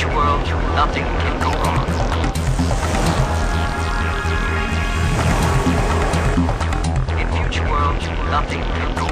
future world, nothing can go wrong. In future world, nothing can go